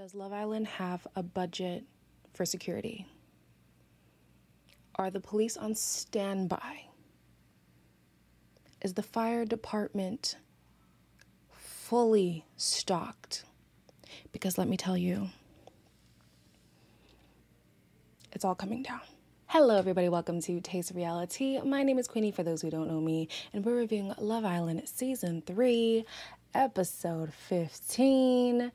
Does Love Island have a budget for security? Are the police on standby? Is the fire department fully stocked? Because let me tell you, it's all coming down. Hello, everybody. Welcome to Taste Reality. My name is Queenie, for those who don't know me, and we're reviewing Love Island Season 3, Episode 15.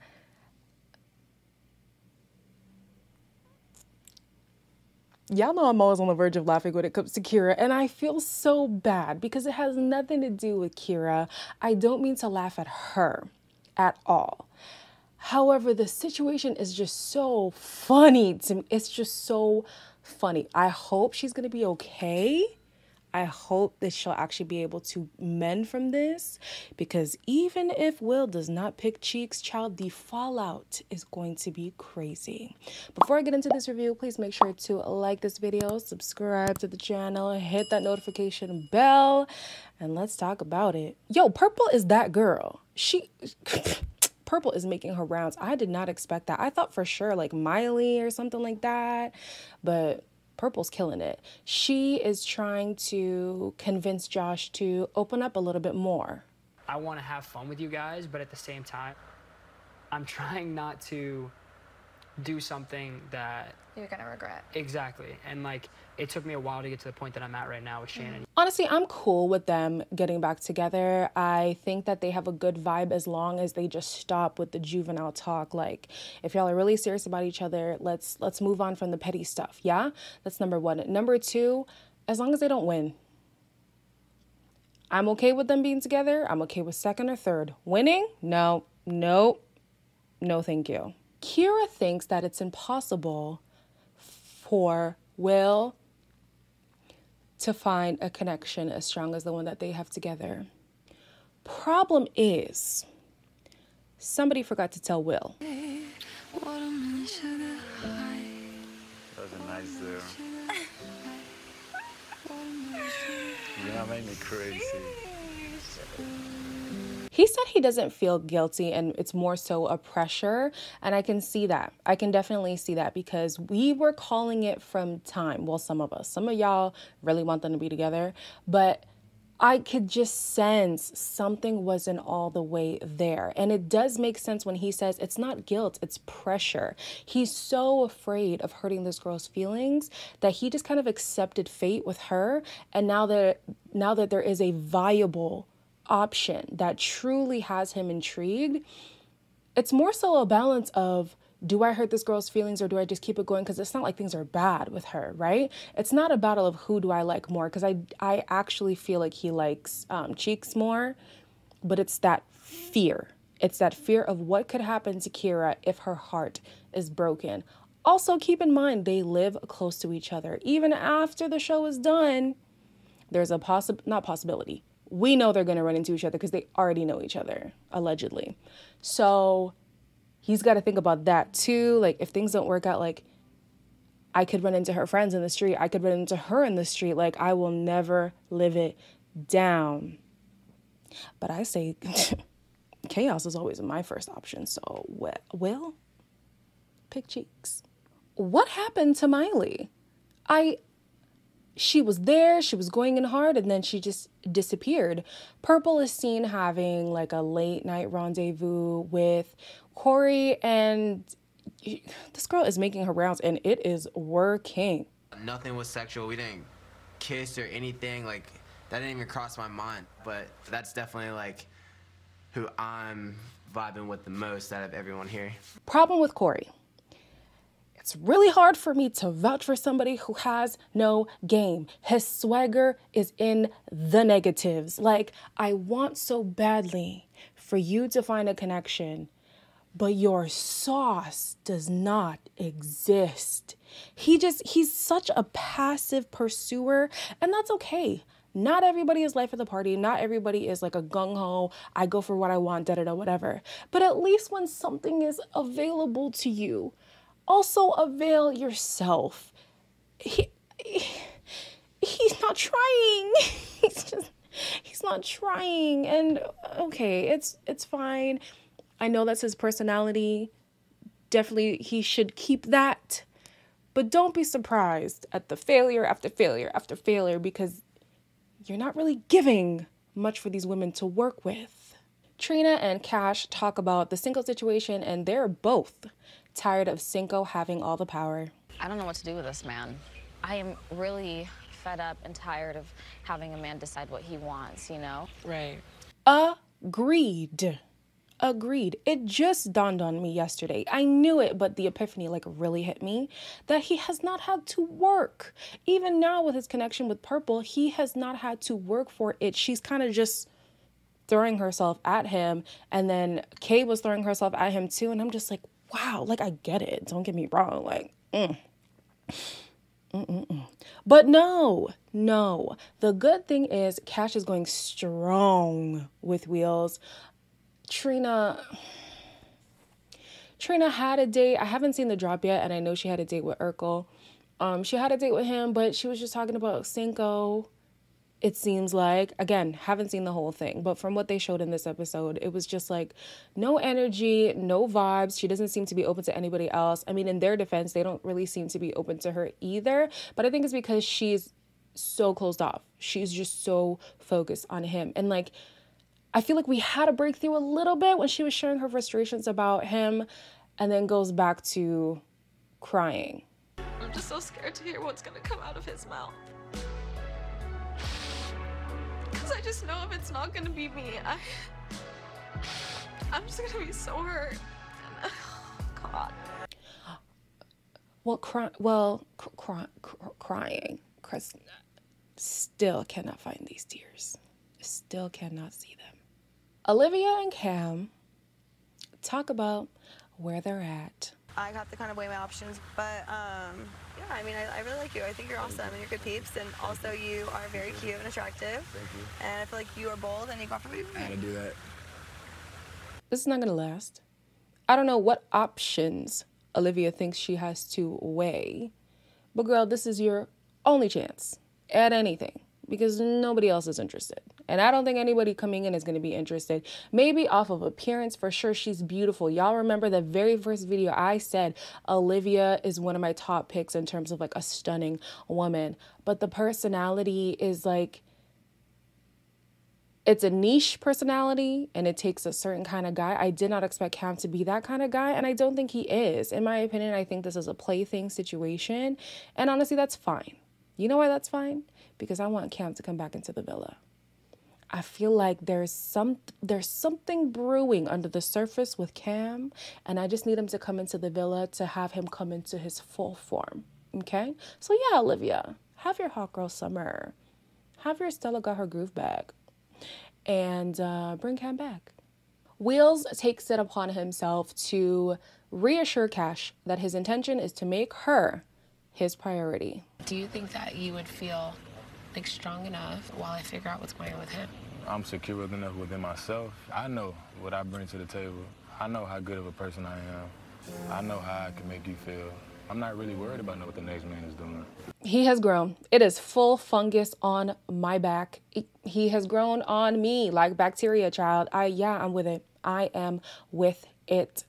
Y'all know I'm always on the verge of laughing when it comes to Kyra, and I feel so bad because it has nothing to do with Kyra. I don't mean to laugh at her at all. However, the situation is just so funny to me. It's just so funny. I hope she's gonna be okay. I hope that she'll actually be able to mend from this because even if Will does not pick Cheeks, child, the fallout is going to be crazy. Before I get into this review, please make sure to like this video, subscribe to the channel, hit that notification bell, and let's talk about it. Yo, Purple is that girl. She. Purple is making her rounds. I did not expect that. I thought for sure like Miley or something like that, but Purple's killing it. She is trying to convince Josh to open up a little bit more. I want to have fun with you guys, but at the same time, I'm trying not to do something that you're gonna regret. Exactly. And like it took me a while to get to the point that I'm at right now with mm. Shannon. Honestly, I'm cool with them getting back together. I think that they have a good vibe as long as they just stop with the juvenile talk. Like if y'all are really serious about each other, let's let's move on from the petty stuff. Yeah? That's number 1. Number 2, as long as they don't win. I'm okay with them being together. I'm okay with second or third. Winning? No. No. No, thank you. Kyra thinks that it's impossible for Will to find a connection as strong as the one that they have together. Problem is, somebody forgot to tell Will. That was a nice do. you know, made me crazy. He said he doesn't feel guilty and it's more so a pressure. And I can see that. I can definitely see that because we were calling it from time. Well, some of us, some of y'all really want them to be together. But I could just sense something wasn't all the way there. And it does make sense when he says it's not guilt, it's pressure. He's so afraid of hurting this girl's feelings that he just kind of accepted fate with her. And now that now that there is a viable option that truly has him intrigued, it's more so a balance of do I hurt this girl's feelings or do I just keep it going? Because it's not like things are bad with her, right? It's not a battle of who do I like more. Because I I actually feel like he likes um, Cheeks more, but it's that fear. It's that fear of what could happen to Kyra if her heart is broken. Also, keep in mind they live close to each other. Even after the show is done, there's a possible not possibility we know they're going to run into each other because they already know each other, allegedly. So he's got to think about that too. Like, if things don't work out, like, I could run into her friends in the street. I could run into her in the street. Like, I will never live it down. But I say chaos is always my first option. So, well, pick cheeks. What happened to Miley? I she was there, she was going in hard, and then she just disappeared. Purple is seen having like a late night rendezvous with Korey, and this girl is making her rounds, and it is working. Nothing was sexual. We didn't kiss or anything. Like, that didn't even cross my mind. But that's definitely like who I'm vibing with the most out of everyone here. Problem with Korey it's really hard for me to vouch for somebody who has no game. His swagger is in the negatives. Like, I want so badly for you to find a connection, but your sauce does not exist. He just, he's such a passive pursuer, and that's okay. Not everybody is life of the party. Not everybody is like a gung ho, I go for what I want, da da da, whatever. But at least when something is available to you, also avail yourself. He, he he's not trying. he's just he's not trying and okay, it's it's fine. I know that's his personality. definitely he should keep that. But don't be surprised at the failure after failure after failure because you're not really giving much for these women to work with. Trina and Cash talk about the single situation, and they're both tired of Cinco having all the power. I don't know what to do with this man. I am really fed up and tired of having a man decide what he wants, you know? Right. Agreed. Agreed. It just dawned on me yesterday. I knew it, but the epiphany like really hit me that he has not had to work. Even now with his connection with Purple, he has not had to work for it. She's kind of just throwing herself at him and then Kay was throwing herself at him too and I'm just like, "Wow, like I get it. Don't get me wrong. Like, mm. But no, no. The good thing is Cash is going strong with Wheels. Trina Trina had a date. I haven't seen the drop yet, and I know she had a date with Urkel. Um, she had a date with him, but she was just talking about Cinco. It seems like again, haven't seen the whole thing, but from what they showed in this episode, it was just like no energy, no vibes. She doesn't seem to be open to anybody else. I mean, in their defense, they don't really seem to be open to her either. But I think it's because she's so closed off. She's just so focused on him, and like I feel like we had a breakthrough a little bit when she was sharing her frustrations about him and then goes back to crying. I'm just so scared to hear what's gonna come out of his mouth. Cause I just know if it's not gonna be me, I I'm just gonna be so hurt. And, God. Well, cry, well, cr- cry, crying. Chris still cannot find these tears. Still cannot see them. Olivia and Cam talk about where they're at. I have to kind of weigh my options, but um, yeah, I mean, I, I really like you. I think you're awesome and you're good peeps, and also you are very cute and attractive. Thank you. And I feel like you are bold and you got for me. I had to do that. This is not gonna last. I don't know what options Olivia thinks she has to weigh, but girl, this is your only chance at anything because nobody else is interested. And I don't think anybody coming in is going to be interested. Maybe off of appearance, for sure, she's beautiful. Y'all remember the very first video I said Olivia is one of my top picks in terms of like a stunning woman. But the personality is like, it's a niche personality and it takes a certain kind of guy. I did not expect Cam to be that kind of guy, and I don't think he is. In my opinion, I think this is a plaything situation. And honestly, that's fine. You know why that's fine? Because I want Cam to come back into the villa. I feel like there's some there's something brewing under the surface with Cam, and I just need him to come into the villa to have him come into his full form. Okay? So yeah, Olivia, have your hot girl summer. Have your Stella got her groove back. And uh, bring Cam back. Wheels takes it upon himself to reassure Cash that his intention is to make her his priority. Do you think that you would feel like strong enough while I figure out what's going on with him? I'm secure enough within myself. I know what I bring to the table. I know how good of a person I am. I know how I can make you feel. I'm not really worried about what the next man is doing. He has grown. It is full fungus on my back. He has grown on me like bacteria, child. I yeah, I'm with it. I am with it.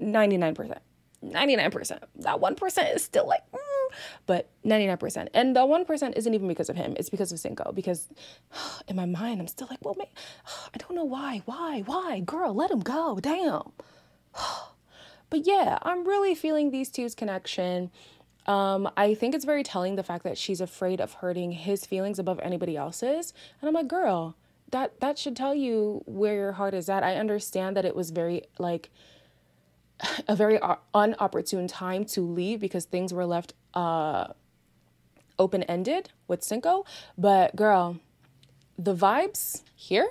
99%. 99%. That 1% is still like, mm, but 99%. And the 1% isn't even because of him, it's because of Cinco. Because in my mind, I'm still like, well, man, I don't know why. Why? Why? Girl, let him go. Damn. But yeah, I'm really feeling these two's connection. Um, I think it's very telling the fact that she's afraid of hurting his feelings above anybody else's. And I'm like, girl, that that should tell you where your heart is at. I understand that it was very like a very unopportune time to leave because things were left uh, open ended with Cinco. But girl, the vibes here,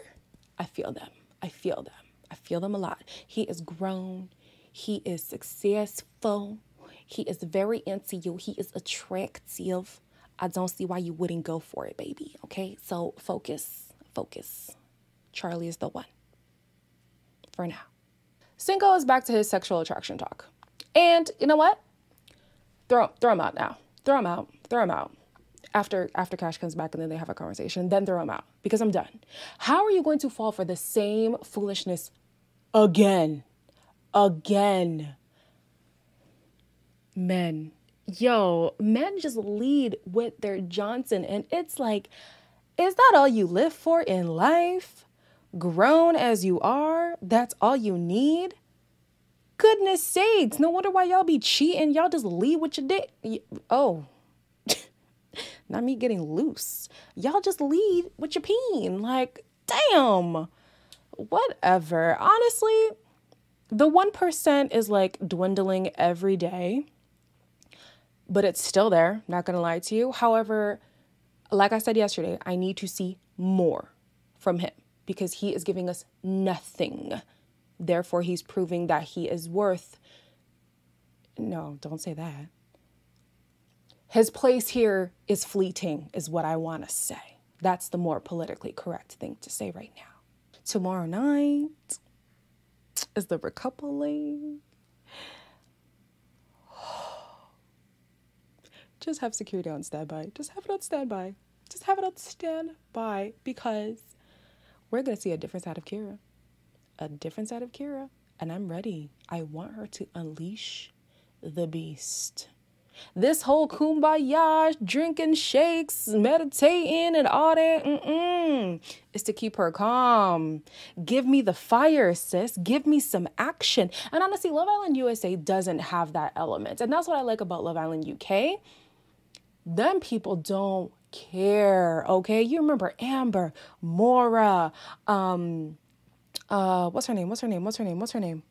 I feel them. I feel them. I feel them a lot. He is grown. He is successful. He is very into you. He is attractive. I don't see why you wouldn't go for it, baby. Okay? So focus, focus. Charlie is the one. For now. Cinco is back to his sexual attraction talk. And you know what? Throw throw him out now. Throw him out. Throw him out. After after Cash comes back and then they have a conversation, then throw him out because I'm done. How are you going to fall for the same foolishness again? again. Men, yo, men just lead with their Johnson. And it's like, is that all you live for in life? Grown as you are, that's all you need? Goodness sakes, no wonder why y'all be cheating. Y'all just lead with your dick. Oh, not me getting loose. Y'all just lead with your peen. Like, damn. Whatever. Honestly, the 1% is like dwindling every day, but it's still there. Not gonna lie to you. However, like I said yesterday, I need to see more from him because he is giving us nothing. Therefore, he's proving that he is worth. No, don't say that. His place here is fleeting, is what I want to say. That's the more politically correct thing to say right now. Tomorrow night is the recoupling. Just have security on standby. Just have it on standby. Just have it on standby because we're going to see a different side of Kyra. A different side of Kyra. And I'm ready. I want her to unleash the beast. This whole kumbaya, drinking shakes, meditating, and all that, mm-mm, is to keep her calm. Give me the fire, sis. Give me some action. And honestly, Love Island USA doesn't have that element. And that's what I like about Love Island UK. Them people don't care, okay? You remember Amber, Maura, um, uh, what's her name? What's her name? What's her name? What's her name?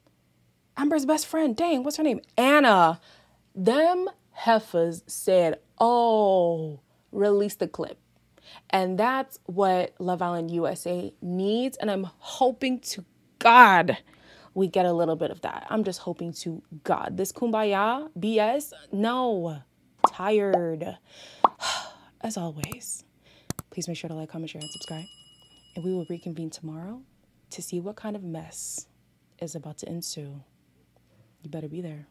Amber's best friend. Dang, what's her name? Anna. Them heifers said, oh, release the clip. And that's what Love Island USA needs. And I'm hoping to God we get a little bit of that. I'm just hoping to God. This kumbaya BS, no. Tired. As always, please make sure to like, comment, share, and subscribe. And we will reconvene tomorrow to see what kind of mess is about to ensue. You better be there.